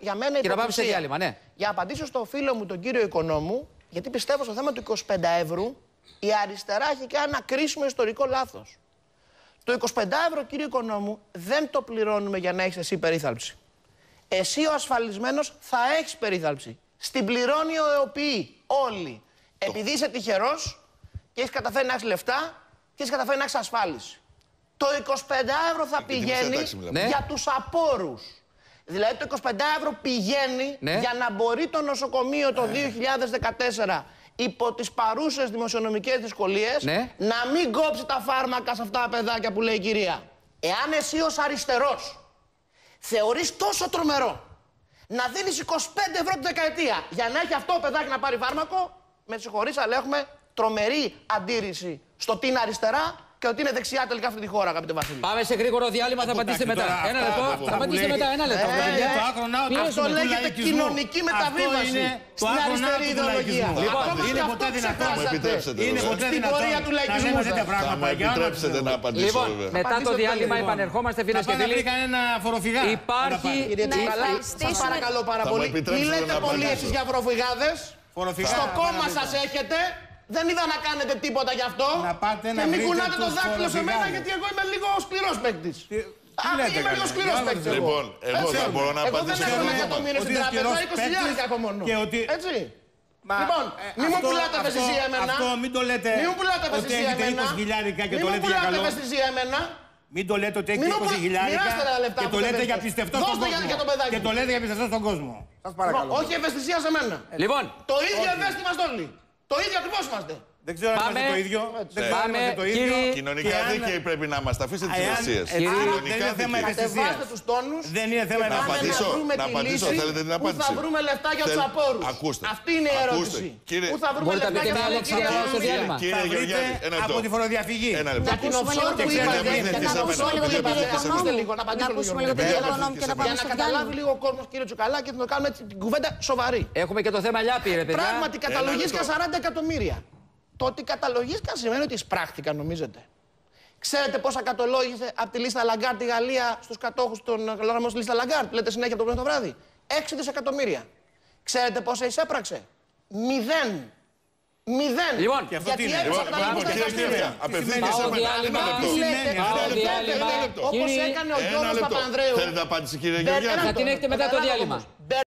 Για μένα Και να πάμε σε υποψία. διάλειμμα, ναι. Για να απαντήσω στο φίλο μου τον κύριο Οικονόμου, γιατί πιστεύω στο θέμα του 25 ευρώ, η αριστερά έχει κάνει ένα κρίσιμο ιστορικό λάθος. Το 25 ευρώ, κύριε Οικονόμου, δεν το πληρώνουμε για να έχεις εσύ περίθαλψη. Εσύ ο ασφαλισμένος θα έχεις περίθαλψη. Στην πληρώνει ο ΕΟΠΗ. Όλοι. Επειδή είσαι τυχερός και έχεις καταφέρει να έχεις λεφτά και έχεις καταφέρει να έχεις ασφάλιση. Το 25 ευρώ θα τη μισή πηγαίνει τάξη μιλάμε. Ναι. για τους απόρους. Δηλαδή το 25 ευρώ πηγαίνει Ναι. για να μπορεί το νοσοκομείο το 2014 υπό τις παρούσες δημοσιονομικές δυσκολίες Ναι. να μην κόψει τα φάρμακα σε αυτά τα παιδάκια που λέει η κυρία. Εάν εσύ ως αριστερός θεωρείς τόσο τρομερό να δίνεις 25 ευρώ τη δεκαετία για να έχει αυτό το παιδάκι να πάρει φάρμακο, με συγχωρείς αλλά έχουμε τρομερή αντίρρηση στο τι είναι αριστερά και ότι είναι δεξιά τελικά αυτή τη χώρα, αγαπητέ Βασίλη. Πάμε σε γρήγορο διάλειμμα, θα απαντήσετε Εντάξει, μετά. τώρα Ένα αυτά- λεπτό. αυτά Θα που απαντήσετε λέει- μετά. Ένα λεπτό. Ε, παιδιά. το άκρονο του Αυτό του λέγεται λαϊκισμού. κοινωνική Αυτό μεταβίβαση είναι το στην άκρονο αριστερή του ιδεολογία. λαϊκισμού. Λοιπόν, Ακόμα είναι και ποτέ αυτό δυνατόν. Θα μου ξεχάσατε. επιτρέψετε Είναι τώρα. ποτέ Στην δυνατόν πορεία του να λαϊκισμού λέμε σας. τέτοια Θα πράγματα. μου για όνομα επιτρέψετε του να Θεού. απαντήσω Λοιπόν, βέβαια. μετά το Απαντήστε διάλειμμα το, λοιπόν. επανερχόμαστε φίλε Θα και πάνε να φίλοι. βρει κανένα φοροφυγά. Υπάρχει- Να τα πάρει. Κύριε Να Τσουκαλά, σας ευχαριστήσουμε. παρακαλώ πάρα Θα μου πολύ. επιτρέψετε Μην λέτε να πολύ απαντήσω. εσείς για φοροφυγάδες. Φοροφυγά. Στο να κόμμα πάνε να σας βρείτε. έχετε. Δεν είδα να κάνετε τίποτα γι' αυτό. Να πάτε να και μην βρείτε κουνάτε το τους δάκτυλο σε μένα φοροφυγάδες. γιατί εγώ είμαι λίγο σκληρός παίκτης. Τι- τι λέτε, είμαι λίγο καλέ. σκληρός Για να παίκτης. δείτε. Λοιπόν, εγώ θα μπορώ να Εγώ δεν απαντήσω έχω σε ένα αυτό. εκατομμύριο Ότι στην είναι τράπεζα, σκληρός 20 χιλιάρικα έχω μόνο. και ότι- Έτσι. Μα, Λοιπόν, ε, μη μου αυτό- πουλάτε αυτό- ευαισθησία εμένα. Αυτό μην το λέτε Μη μου πουλάτε ότι ευαισθησία έχετε εμένα. 20 χιλιάρικα και Μη το μου λέτε για πουλάτε καλό. ευαισθησία εμένα. Μην το λέτε ότι Μην έχετε μου 20 πουλ- χιλιάρικα μοιράστε τα λεφτά και που το λέτε θέλετε. για πιστευτό Δώστε στον για- κόσμο. για το παιδάκι Και το μου. λέτε για πιστευτό στον κόσμο. Σας παρακαλώ. Όχι ευαισθησία σε μένα. Λοιπόν, Το ίδιο ευαίσθητοι είμαστε όλοι. Το ίδιο ακριβώς είμαστε. Δεν ξέρω αν Πάμε. είμαστε το ίδιο. Δεν ξέρω αν Πάμε, είμαστε το ίδιο. κύριοι. Κοινωνικά Και αν- δίκαιοι πρέπει να είμαστε. Αφήστε τις Εάν- ευαισθησίες. Κύριε- Άρα δεν Κοινωνικά είναι θέμα δίκαιοι. ευαισθησίας. Κατεβάστε τους τόνους. Δεν είναι θέμα Πάμε Να να απαντήσω, βρούμε να τη απαντήσω, λύση θέλετε την Πού απάντηση. θα βρούμε λεφτά για τους Θέλ- απόρους; Ακούστε. Αυτή είναι η Ακούστε. ερώτηση. Κύριε- Πού θα βρούμε Μπορείτε να λεφτά πείτε για μια τα λέξη κύρια για στο αστυνομία. διάλειμμα. Κύριε Θα βρείτε Γεωργιάδη, ένα από λεπτό. τη φοροδιαφυγή. Ένα λεπτό. Για την ακούσουμε offshore λίγο που τον κύριο είπατε, Οικονόμου. για Να την ακούσουμε offshore λίγο που τον είπατε, κύριο ακούστε λίγο, να Να απαντήσω ακούσουμε λίγο. λίγο τον κύριο Βέβαια, Οικονόμου και να για πάμε Για να στο καταλάβει διάλειμμα. λίγο ο κόσμος, κύριε Τσουκαλά, και να κάνουμε την κουβέντα σοβαρή. έχουμε και το θέμα Λιάπη, ρε παιδιά. Πράγματι, καταλογίστηκαν λεπτό. 40 εκατομμύρια. Το ότι καταλογίστηκαν σημαίνει ότι εισπράχτηκαν, νομίζετε. Ξέρετε πόσα καταλόγισε από τη λίστα Λαγκάρντ η Γαλλία στους κατόχους των λογαριασμών στη λίστα Λαγκάρντ. Λέτε συνέχεια από το πρωί το βράδυ. 6 δισεκατομμύρια. Ξέρετε πόσα εισέπραξε; Μηδέν. Μηδέν. Λοιπόν, και αυτό γιατί τι είναι. έπεσε Λοιπόν, από τα λοιπόν, λιγότερα κύριε δικαστήρια. Κύριε, απευθύνεται Πάω σε μένα. διάλειμμα. Ένα Τι λεπτό. λέτε, Ένα Πάω λεπτό. διάλειμμα. Ένα λεπτό. Όπως Κύριε- έκανε ο Ένα Γιώργος λεπτό. Παπανδρέου. Θέλετε απάντηση κύριε Δεν- Γεωργιάδη. ένα Θα την λεπτό. έχετε μετά το Καταλάβω διάλειμμα. όμως.